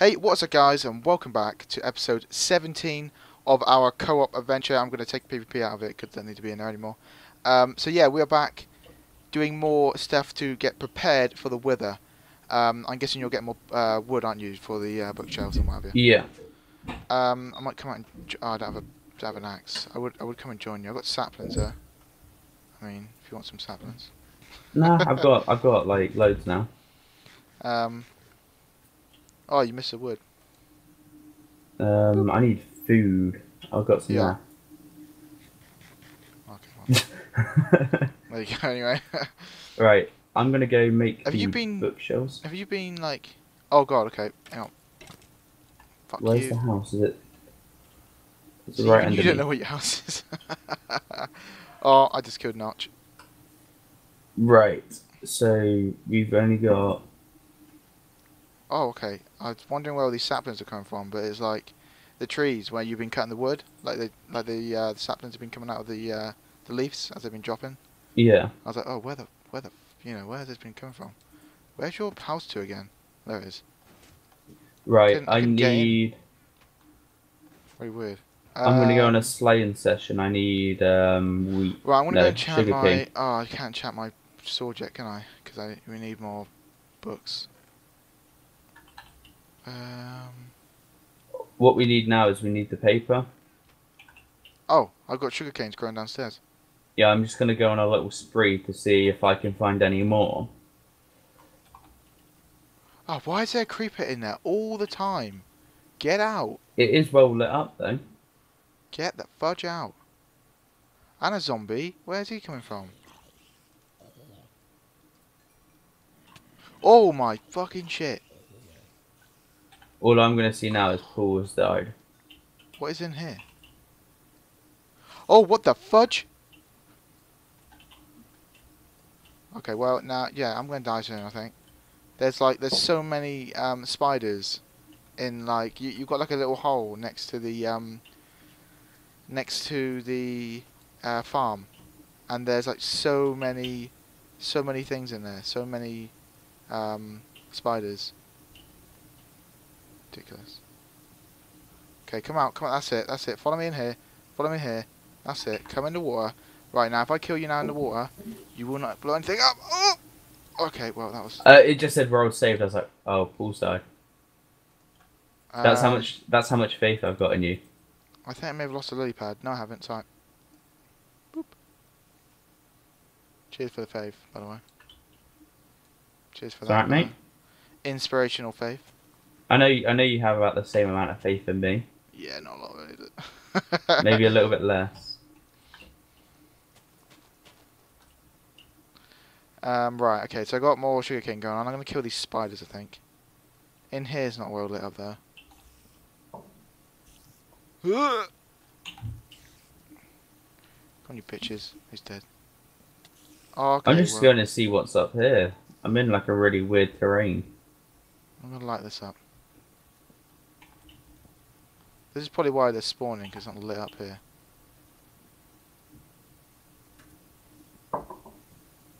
Hey, what's up, guys, and welcome back to episode 17 of our co-op adventure. I'm going to take PvP out of it because I don't need to be in there anymore. Um, so yeah, we are back doing more stuff to get prepared for the wither. Um, I'm guessing you'll get more uh, wood, aren't you, for the uh, bookshelves and what have you? Yeah. Um, I might come out and... Oh, I don't have, a, have an axe. I would, I would come and join you. I've got saplings there. I mean, if you want some saplings. Nah, I've got I've got like loads now. Um, oh, you missed a wood. Um, I need food. I've got some Yeah. Okay, well, there you go, anyway. right, I'm gonna go make Have you been- bookshelves. Have you been like? Oh god. Okay. Hang on. Fuck Where's you. the house? Is it? It's See, right you underneath. don't know what your house is. oh, I just killed Notch. Right. So we've only got. Oh, okay. I was wondering where all these saplings are coming from, but it's like the trees where you've been cutting the wood, like the like the, uh, the saplings have been coming out of the uh, the leaves as they've been dropping. Yeah. I was like, oh, where the where the you know where's this been coming from? Where's your house to again? There it is. Right. I need. Very weird. I'm gonna go on a Um, slaying session. I need um wheat. Right, I'm gonna no, go chat my. cane. Oh, I can't chat my sword yet, can I? Because I we need more books. Um. What we need now is we need the paper. Oh, I've got sugar canes growing downstairs. Yeah, I'm just gonna go on a little spree to see if I can find any more. Oh, why is there a creeper in there all the time? Get out! It is well lit up though. Get the fudge out! And a zombie. Where's he coming from? Oh my fucking shit! All I'm gonna see now is Paul has died. What is in here? Oh, what the fudge? Okay, well now, yeah, I'm gonna die soon. I think. There's like, there's so many um, spiders in like, you you've got like a little hole next to the um, next to the uh, farm, and there's like so many, so many things in there. So many um, spiders. Ridiculous. Okay, come out, come out. That's it, that's it. Follow me in here. Follow me in here. That's it. Come in the water. Right now, if I kill you now in the water, you will not blow anything up. Oh! Okay, well that was. Uh, it just said world saved. I was like, oh, Paul's died. That's how um, much. That's how much faith I've got in you. I think I may have lost a lily pad. No, I haven't. Sorry. Boop. Cheers for the faith, by the way. Cheers for It's that. alright, mate. inspirational fave. I know. I know you have about the same amount of faith in me. Yeah, not a lot of it, is it? Maybe a little bit less. Um, right, okay, so I got more sugarcane going on. I'm going to kill these spiders, I think. In here's not well lit up there. Come on, you bitches. He's dead. Oh, okay, I'm just well, going to see what's up here. I'm in like a really weird terrain. I'm going to light this up. This is probably why they're spawning, because it's not lit up here.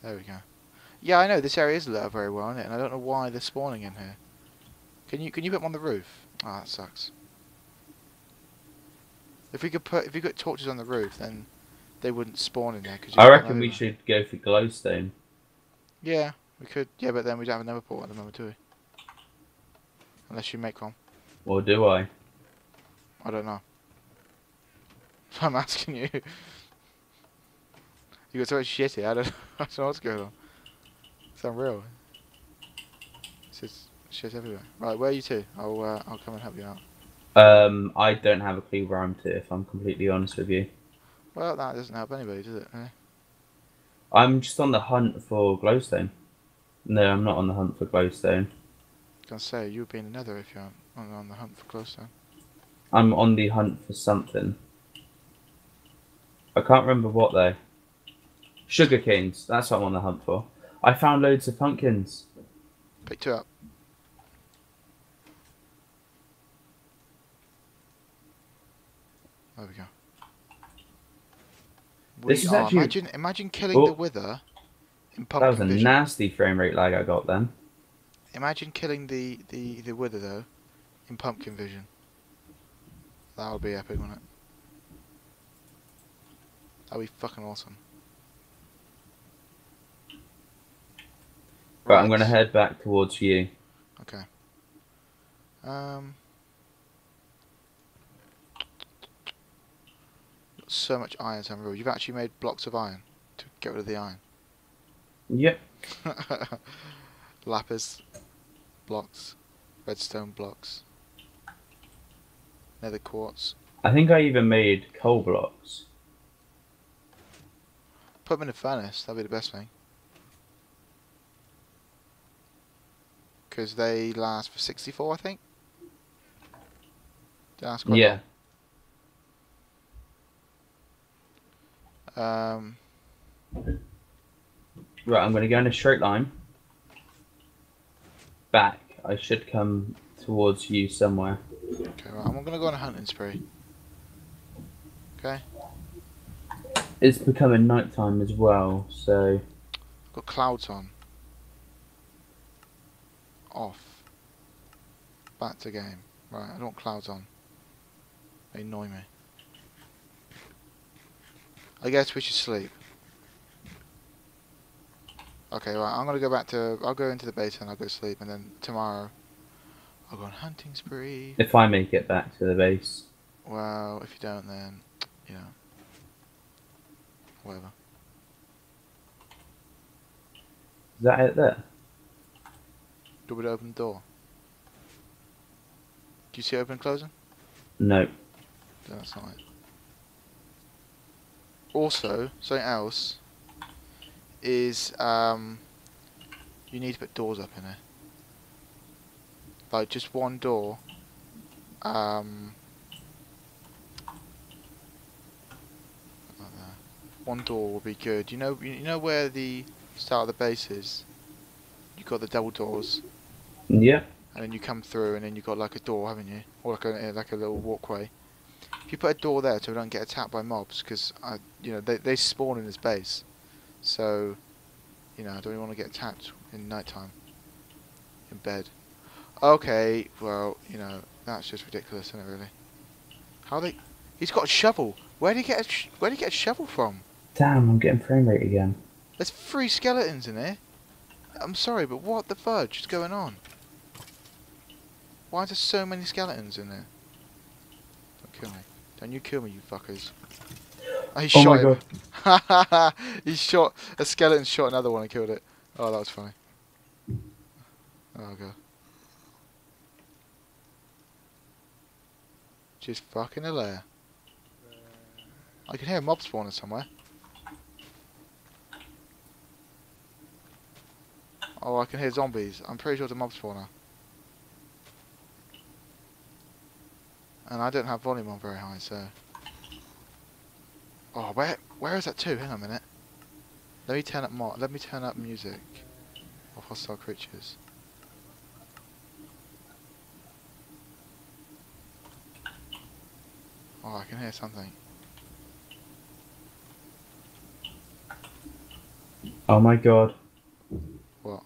There we go. Yeah, I know, this area is lit up very well, isn't it? And I don't know why they're spawning in here. Can you can you put them on the roof? Oh, that sucks. If we could put if we got torches on the roof, then they wouldn't spawn in there. Cause I reckon we should go for glowstone. Yeah, we could. Yeah, but then we don't have another port at the moment, do we? Unless you make one. Or do I? I don't know. I'm asking you. You got so much shit here. I don't, I don't know what's going on. It's unreal. It's just shit everywhere. Right, where are you two? I'll uh, I'll come and help you out. Um, I don't have a clue where I'm to. If I'm completely honest with you, Well, that doesn't help anybody, does it? Eh? I'm just on the hunt for glowstone. No, I'm not on the hunt for glowstone. I was gonna say you would be in a nether if you're on, on the hunt for glowstone. I'm on the hunt for something. I can't remember what though. Sugar canes. That's what I'm on the hunt for. I found loads of pumpkins. Pick two up. There we go. This is are- actually- imagine imagine killing Oh. the wither in That was a vision. nasty frame rate lag I got then. Imagine killing the, the, the wither though in pumpkin vision. That would be epic, wouldn't it? That'd be fucking awesome. Right, I'm gonna head back towards you. Okay. Um. So much iron, Samuel. You've actually made blocks of iron to get rid of the iron. Yep. Lapis blocks, redstone blocks, nether quartz. I think I even made coal blocks. Put them in a furnace. That'd be the best thing. Because they last for 64, I think. They last quite Yeah. long. Um, Right, I'm gonna go in a straight line. Back. I should come towards you somewhere. okay, right. I'm gonna go on a hunting spree. Okay. It's becoming nighttime as well, so Got clouds on. Off. Back to game. Right, I don't want clouds on. They annoy me. I guess we should sleep. Okay, right, I'm gonna go back to I'll go into the base and I'll go sleep and then tomorrow I'll go on hunting spree. if I make it back to the base. Well, if you don't then you know whatever. Is that it there? Do we open the door? Do you see open and closing? No. No, That's not it. Also, something else is um, you need to put doors up in there. Like just one door. Um, one door will be good. You know, you know where the start of the base is. You got the double doors, Yeah. and then you come through, and then you got like a door, haven't you? Or like a like a little walkway. If you put a door there so we don't get attacked by mobs, because I, you know, they they spawn in this base, so, you know, I don't want to get attacked in nighttime. In bed. Okay, well, you know, that's just ridiculous, isn't it? Really? How they? He's got a shovel. Where did he get a sh- Where did he get a shovel from? Damn, I'm getting frame rate again. There's three skeletons in here. I'm sorry, but what the fudge is going on? Why are there so many skeletons in there? Don't kill me. Don't you kill me, you fuckers. Oh, he Oh shot my him. god. he shot a skeleton shot another one and killed it. Oh, that was funny. Oh god. Just fucking hilarious. I can hear a mob spawning somewhere. Oh, I can hear zombies. I'm pretty sure it's a mob spawner. And I don't have volume on very high, so. Oh, where where is that too? Hang on a minute. Let me turn up mo Let me turn up music of hostile creatures. Oh, I can hear something. Oh my god. What?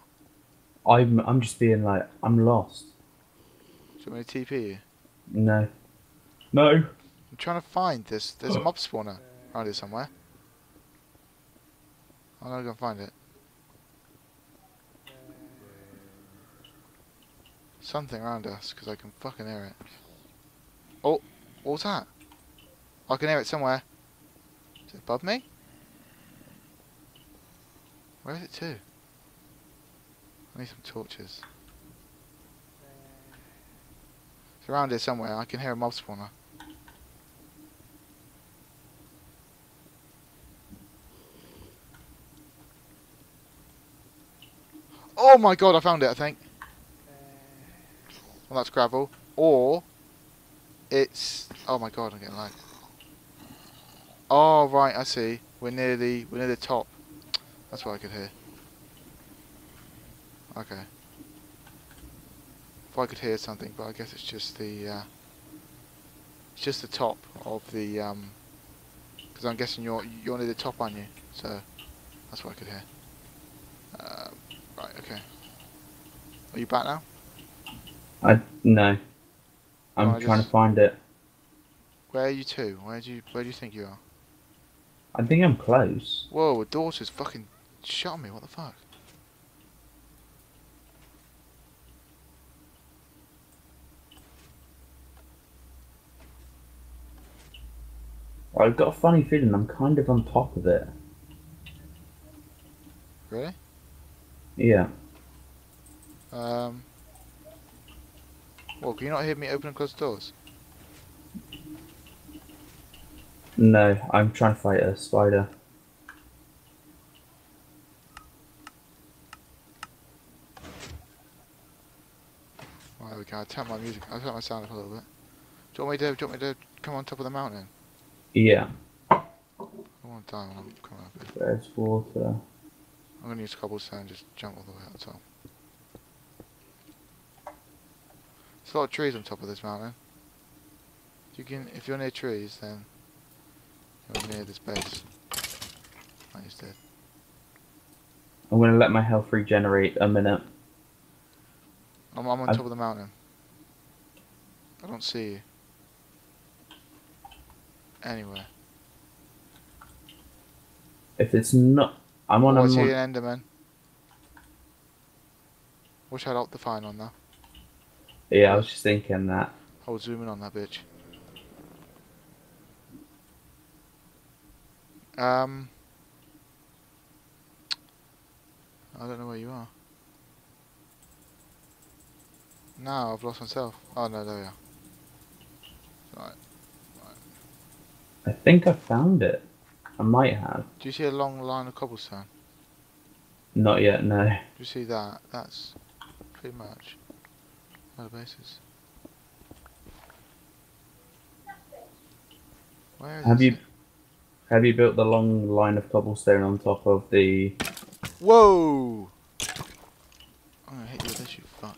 I'm I'm just being like I'm lost. Do you want me to TP you? No. No. I'm trying to find this. There's a mob spawner around here somewhere. I'm gonna go find it. Something around us, because I can fucking hear it. Oh, what's that? I can hear it somewhere. Is it above me? Where is it to? I need some torches. It's around here somewhere. I can hear a mob spawner. Oh my god, I found it, I think. Well, that's gravel. Or, it's... Oh my god, I'm getting lag. Oh, right, I see. We're near the, we're near the top. That's what I could hear. Okay. If I could hear something, but I guess it's just the, uh... It's just the top of the, um... Because I'm guessing you're, you're near the top, aren't you? So, that's what I could hear. Uh, right, okay. Are you back now? I no. I'm I trying just- to find it. Where are you two? Where do you where do you think you are? I think I'm close. Whoa, a daughter's fucking shot me, what the fuck? I've got a funny feeling I'm kind of on top of it. Really? Yeah. Um Well, can you not hear me open and close doors? No, I'm trying to fight a spider. Right, there we go. I turn my music I turn my sound up a little bit. Do you want me to do you want me to come on top of the mountain? Yeah. I want to die when I'm coming up here. There's water. I'm gonna use cobblestone and just jump all the way up top. There's a lot of trees on top of this mountain. You can, if you're near trees, then you're near this base. Like he's dead. I'm gonna let my health regenerate a minute. I'm, I'm on I've- top of the mountain. I don't see you. Anywhere. If it's not, I'm on Oh, a I see an Enderman. Wish I'd Optifine on now. Yeah, I was just thinking that. Hold zoom in on that bitch. Um, I don't know where you are. No, I've lost myself. Oh no, there we are. Right. right. I think I found it. I might have. Do you see a long line of cobblestone? Not yet. No. Do you see that? That's pretty much where the base. Where is Have you-? Have you built the long line of cobblestone on top of the? Whoa! I'm gonna hit you with this, you fuck.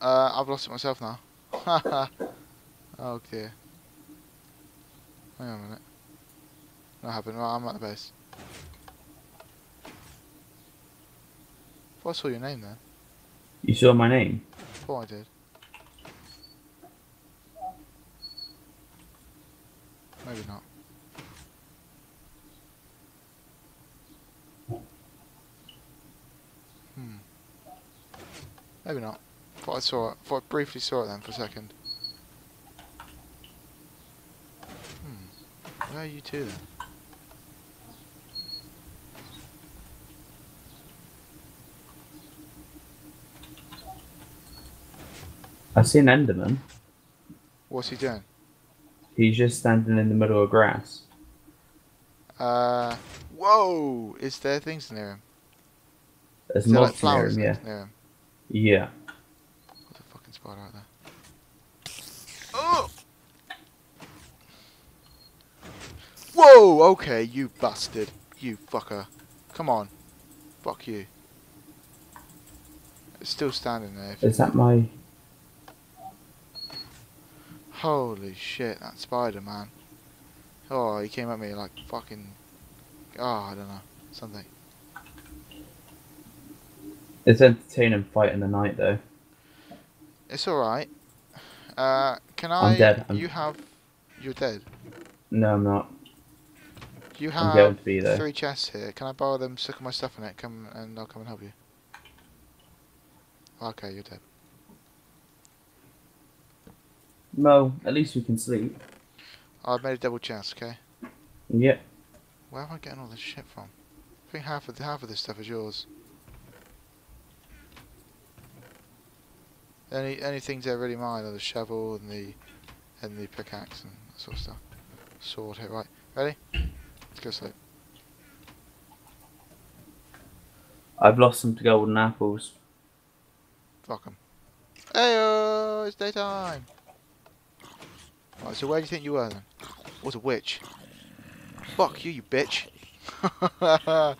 Uh, I've lost it myself now. oh dear. Hang on a minute. What happened? Right, I'm at the base. I saw your name there. You saw my name. Thought I did. Maybe not. Hmm. Maybe not. Thought I saw it. Thought I briefly saw it then for a second. Hmm. Where are you two then? I see an Enderman. What's he doing? He's just standing in the middle of grass. Uh. Whoa! Is there things near him? There's Is like moths near flowers him. Yeah. near him? Yeah. There's a fucking spider out there. Oh! Whoa! Okay, you bastard. You fucker. Come on. Fuck you. It's still standing there. Is that my? Holy shit, that spider, man. Oh, he came at me like fucking. Oh, I don't know. Something. It's entertaining fight in the night though. It's alright. Uh, can I. I'm dead, I'm- You have. You're dead. No, I'm not. You have be three chests here. Can I borrow them, stick my stuff in it, come and I'll come and help you? Okay, you're dead. Well, at least we can sleep. Oh, I've made a double chest, okay? Yep. Where am I getting all this shit from? I think half of half of this stuff is yours. Any any things that are really mine are the shovel and the and the pickaxe and that sort of stuff. Sword here, right? Ready? Let's go sleep. I've lost some golden apples. Fuck 'em. Heyo, it's daytime. Right, so where do you think you were then? Was a witch. Fuck you, you bitch.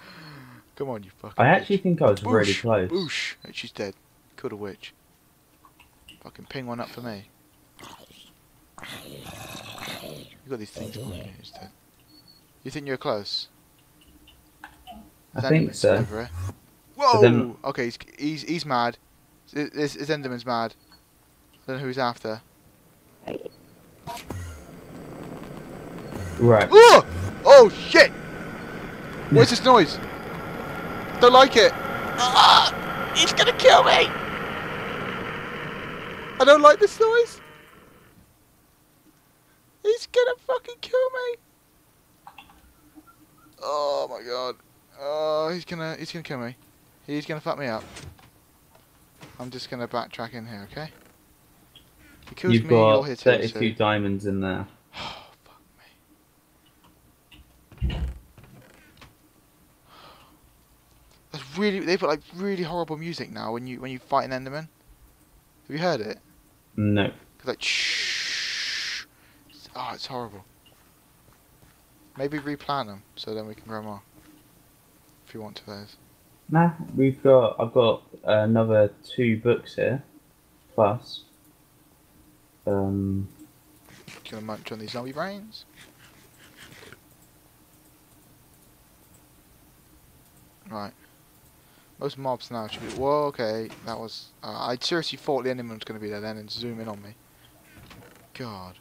Come on, you fucking. I actually bitch. think I was really Boosh, close. Boosh. And she's dead. Killed a witch. Fucking ping one up for me. You got these things on you instead. You think you're close? I Is think Enderman so. over Whoa! then- Okay, he's, he's he's mad. This, this Enderman's mad. I don't know who he's after. Right. Oh! Oh shit! What's this noise? Don't like it. Ah! He's gonna kill me! I don't like this noise. He's gonna fucking kill me. Oh my god. Oh, he's gonna he's gonna kill me. He's gonna fuck me up. I'm just gonna backtrack in here, okay? He You've me, got you're here too. 32 diamonds in there. Oh, fuck me. That's really they put like really horrible music now when you when you fight an Enderman. Have you heard it? No. 'Cause like shh. Oh, it's horrible. Maybe replant them so then we can grow more. If you want to those. Nah, we've got. I've got another two books here, plus. Um, Gonna munch on these zombie brains. Right. Most mobs now should be. Whoa, okay. That was. Uh, I seriously thought the enemy was going to be there then and zoom in on me. God.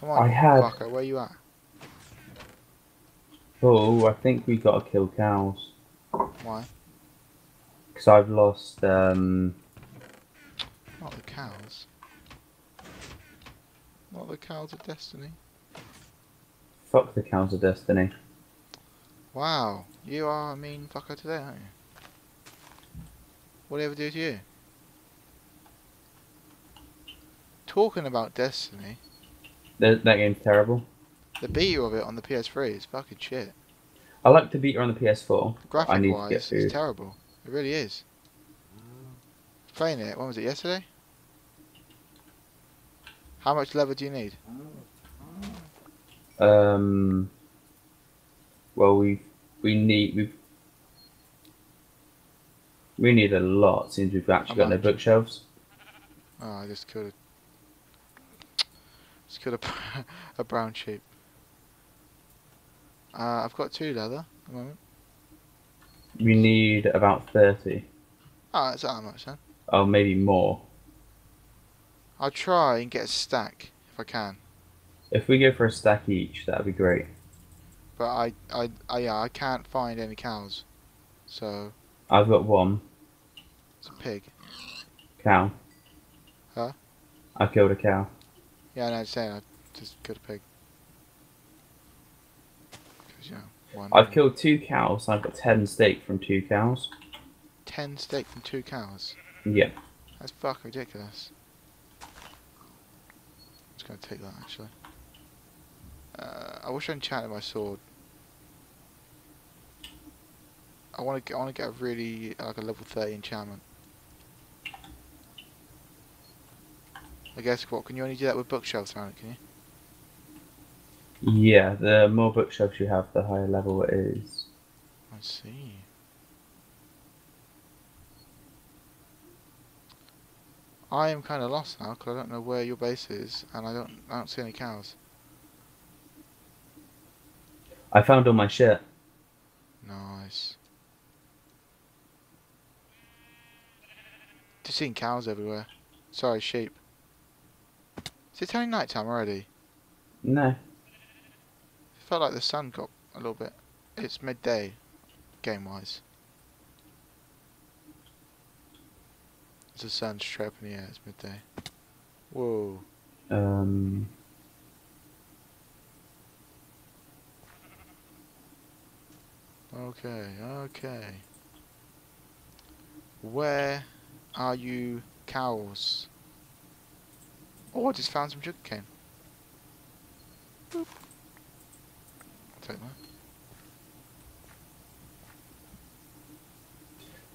Come on, I had- fucker. Where you at? oh, I think we got to kill cows Why? because I've lost. Um, Not the cows. Not the cows of destiny. fuck the cows of destiny. Wow. You are a mean fucker today, aren't you? What did I ever do to you? Talking about Destiny, That, that game's terrible. the beta of it on the PS3 is fucking shit. I like to beat her on the PS4. Graphic wise, it's terrible. It really is. Playing it, when was it, yesterday? How much leather do you need? Um. Well, we we need we we need a lot since we've actually got no bookshelves. Oh, I just killed a... Just killed a, a brown sheep. Uh, I've got two leather at the moment. We need about thirty. Oh, that's that much then. Oh, maybe more. I'll try and get a stack if I can. If we go for a stack each, that'd be great. But I, I, I, yeah, I can't find any cows. So, I've got one it's a pig. cow. Huh? I killed a cow. Yeah, I know, I'm saying I just killed a pig. yeah, one. I've killed two cows. and I've got ten steak from two cows. ten steak from two cows. Yeah. That's fucking ridiculous. Just gonna take that actually. Uh, I wish I enchanted my sword. I want to get. I want to get a really like a level thirty enchantment. I guess what? Can you only do that with bookshelves around it? Can you? Yeah. The more bookshelves you have, the higher level it is. I see. I am kind of lost now because I don't know where your base is, and I don't. I don't see any cows. I found all my shit. Nice. Just seeing cows everywhere. Sorry, sheep. Is it turning night time already? No. It felt like the sun got a little bit. It's midday, game wise. There's the sun straight up in the air, it's midday. Whoa. Um. Okay, okay. Where are you cows? Oh, I just found some sugarcane. Boop. I'll take that.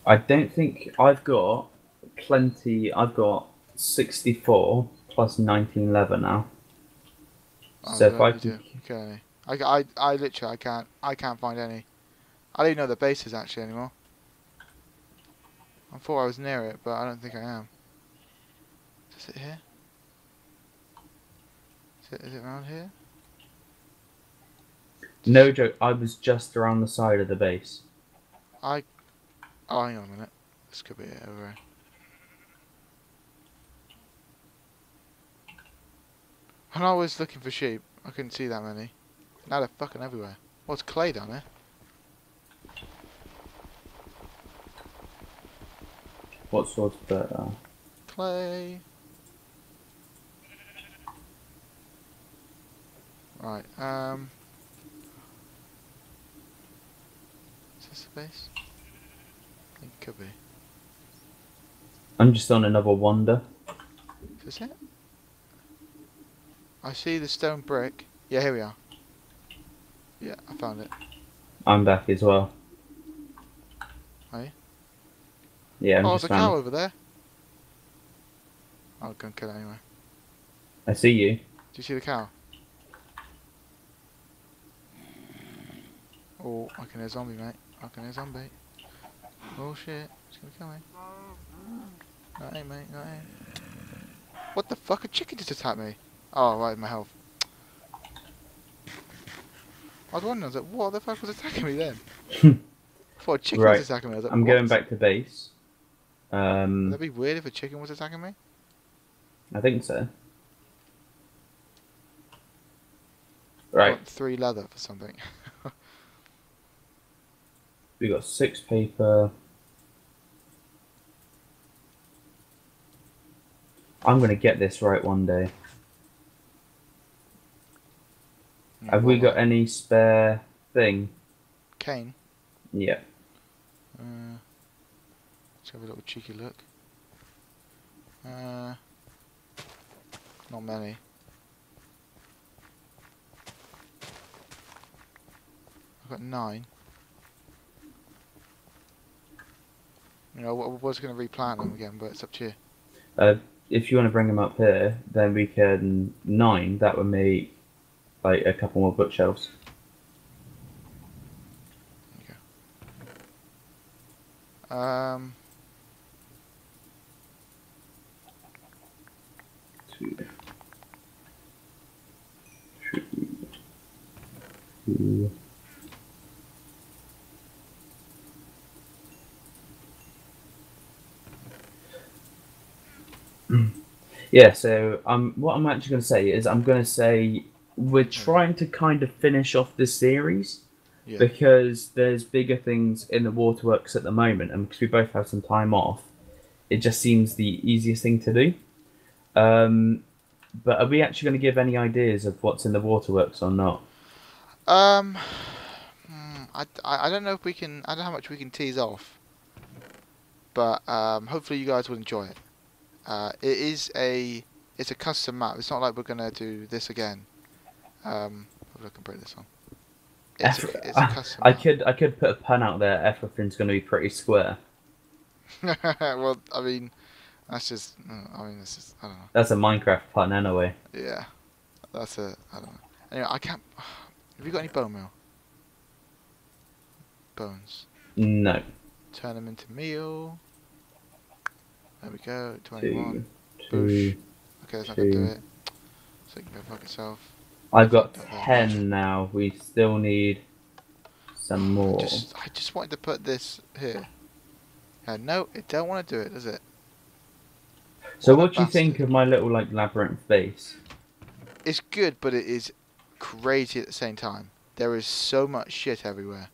I don't think I've got plenty. I've got 64 plus 19 leather now. Oh, So if I can- Okay. I, I, I literally, I can't, I can't find any. I don't even know the bases actually anymore. I thought I was near it, but I don't think I am. Is it here? Is it, is it around here? No joke. I was just around the side of the base. I. Oh, hang on a minute. This could be it over here. And I was looking for sheep. I couldn't see that many. Now they're fucking everywhere. What's clay down there? What sort of are? Clay. Right, um... Is this the base? I think it could be. I'm just on another wonder. Is this it? I see the stone brick. Yeah, here we are. Yeah, I found it. I'm back as well. Are you? Yeah, I'm oh, there's a cow over there. I'll go and kill it anyway. I see you. Do you see the cow? Oh, I can hear a zombie, mate. I can hear a zombie. Oh shit, it's gonna kill me. No, ain't, mate, no, ain't. What the fuck? A chicken just attacked me. Oh, right, my health. I was wondering, I was like, what the fuck was attacking me then? I thought a chicken Right. was attacking me. I was like, I'm going back to base. Um, Would that be weird if a chicken was attacking me? I think so. I Right, three leather for something. we got six paper. I'm gonna get this right one day. Have we got any spare thing? cane? Yeah. Uh, let's have a little cheeky look. Uh, not many. I've got nine. You know, I was going to replant them again, but it's up to you. Uh, if you want to bring them up here, then we can nine. That would make like a couple more bookshelves. Um, Two. Two. Yeah, so um, what I'm actually going to say is I'm going to say we're trying to kind of finish off this series yeah. because there's bigger things in the waterworks at the moment, and because we both have some time off, it just seems the easiest thing to do. Um, but are we actually going to give any ideas of what's in the waterworks or not? Um, hmm, I, I, I don't know if we can. I don't know how much we can tease off, but um, hopefully you guys will enjoy it. Uh, it is a it's a custom map. It's not like we're gonna do this again. Um, I can break this on. It's a, it's a custom I could I could put a pun out there. Everything's going to be pretty square. well, I mean, that's just. uh, I mean, this is. I don't know. That's a Minecraft pun anyway. Yeah, that's a. I don't know. Anyway, I can't. Have you got any bone meal? Bones. No, Turn them into meal. There we go. Twenty-one. two, two. Okay, that's not gonna do it. So you can go fuck itself. I've got much. ten now. We still need some more. Just, I just wanted to put this here. Uh, no, it don't want to do it, does it? So What what do you think of my little like labyrinth base? It's good, but it is crazy at the same time. There is so much shit everywhere.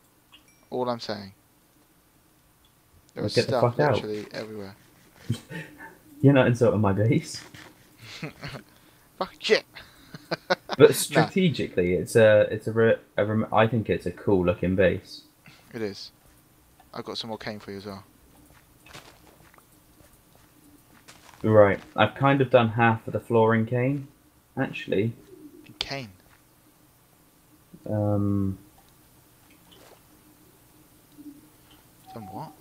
All I'm saying. There is get the stuff fuck out. everywhere. You're not insulting my base. Fuck shit. But strategically, it's a it's a, a I think it's a cool looking base. It is. I've got some more cane for you as well. Right, I've kind of done half of the flooring cane, actually. Cane. Um, Done what?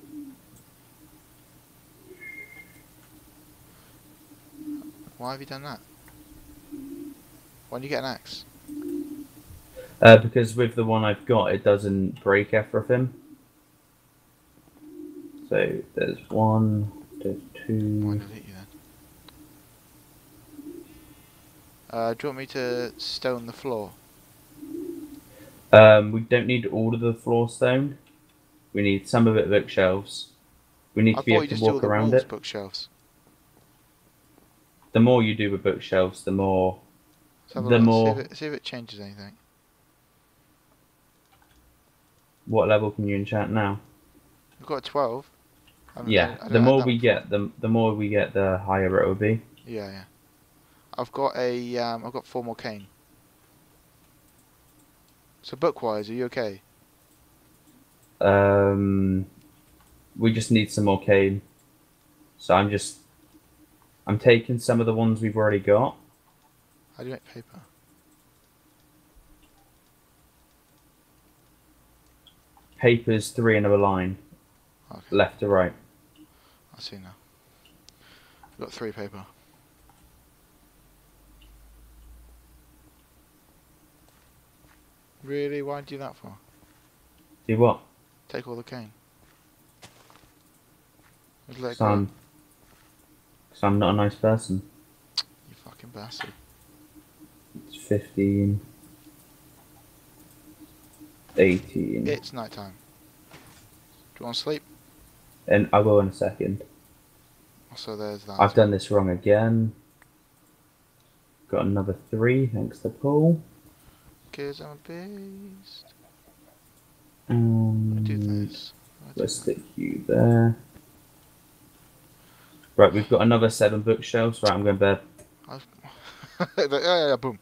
Why have you done that? Why don't you get an axe? uh, because with the one I've got, it doesn't break everything. So there's one, there's Why two. not hit you then? Uh, do you want me to stone the floor? Um, we don't need all of the floor stone. We need some of it bookshelves. We need I to be able to do walk around it. bookshelves. The more you do with bookshelves, the more Let's have a The look, more- See if, it, see if it changes anything. What level can you enchant now? We've got a 12. I don't- I Yeah, the more we get, the the more we get, the higher it will be. Yeah, yeah. I've got a, um, I've got four more cane. So bookwise, are you okay? Um, we just need some more cane. So I'm just, I'm taking some of the ones we've already got. How do you make paper? Papers three in a line, Okay, left to right. I see now. I've got three paper. Really? Why do you do that for? Do what? Take all the cane. Just let it I'm, so I'm not a nice person. You fucking bastard. It's 15, 18, It's night time. Do you want to sleep? and I will in a second. So there's that. I've done this wrong again. Got another three, thanks to Paul. Cause I'm a beast. Um, I do this. I do Let's that. stick you there. Right, we've got another seven bookshelves. Right, I'm going to bed. yeah, yeah, yeah, boom.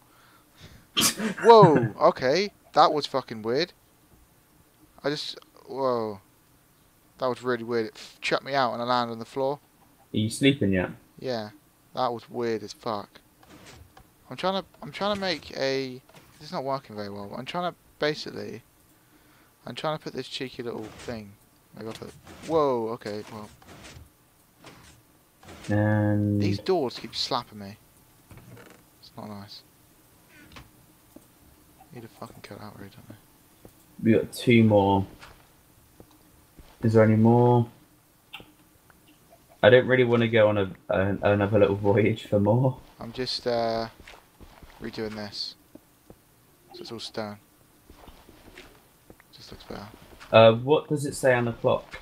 Whoa, okay. That was fucking weird. I just, whoa. That was really weird. It chucked me out and I landed on the floor. Are you sleeping yet? Yeah, that was weird as fuck. I'm trying to, I'm trying to make a, it's not working very well. I'm trying to, basically, I'm trying to put this cheeky little thing. Maybe I'll put, whoa, okay, well, And these doors keep slapping me. It's not nice. Need to fucking cut out really, don't they? we got two more. Is there any more? I don't really want to go on a, a another little voyage for more. I'm just uh, redoing this. So it's all stone. Just looks better. Uh, what does it say on the clock?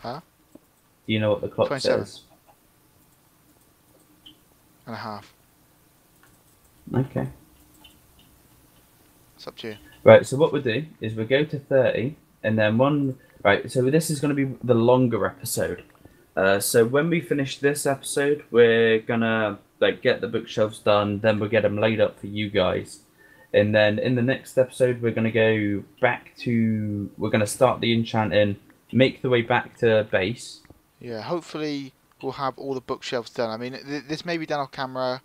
Huh? Do you know what the clock 27. says? And a half. Okay. It's up to you. Right, so what we'll do is we'll go to 30, and then one. Right, so this is going to be the longer episode. Uh, so when we finish this episode, we're gonna like get the bookshelves done, then we'll get them laid up for you guys, and then in the next episode, we're gonna go back to. We're gonna start the enchanting, make the way back to base. Yeah, hopefully we'll have all the bookshelves done. I mean, th- this may be done off camera.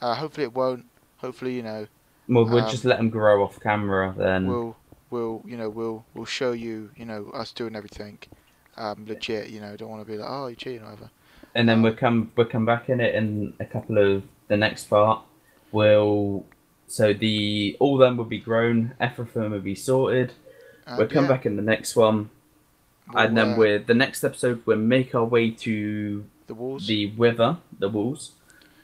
Uh, hopefully it won't. Hopefully, you know, Well, we'll Um, just let them grow off camera then. we'll we'll you know we'll we'll show you you know us doing everything um, legit. You know, don't want to be like oh you're cheating or whatever. And then Um, we'll come we'll come back in it in a couple of the next part. We'll so the all them will be grown, everything will be sorted. And, we'll come yeah, back in the next one, and we'll, then uh, with the next episode we'll make our way to the walls. the wither, the walls,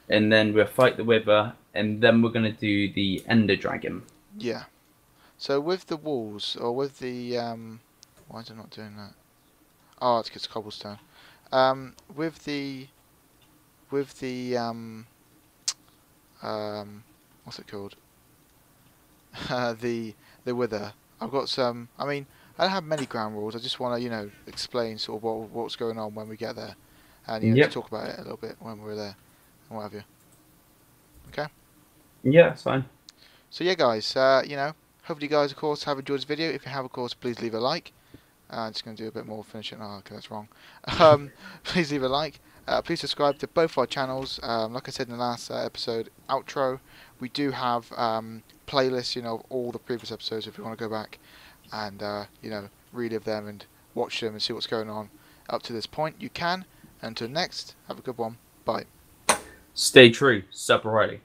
and then we'll fight the wither, and then we're gonna do the ender dragon. Yeah. So with the walls, or with the um, why is it not doing that? Oh, it's 'cause it's cobblestone. Um, with the, with the um, um, what's it called? Uh, the the wither. I've got some. I mean, I don't have many ground rules. I just want to, you know, explain sort of what what's going on when we get there, and you know, Yep. talk about it a little bit when we're there, and what have you. Yeah, that's fine. So yeah, guys, uh, you know, hopefully you guys, of course, have enjoyed this video. If you have, of course, please leave a like. Uh, I'm just going to do a bit more finishing. Oh, okay, that's wrong. Um, please leave a like. Uh, please subscribe to both our channels. Um, like I said in the last uh, episode outro, we do have um, playlists, you know, of all the previous episodes. If you want to go back and uh, you know relive them and watch them and see what's going on up to this point, you can. Until next, have a good one. Bye. Stay true, Sub Riley.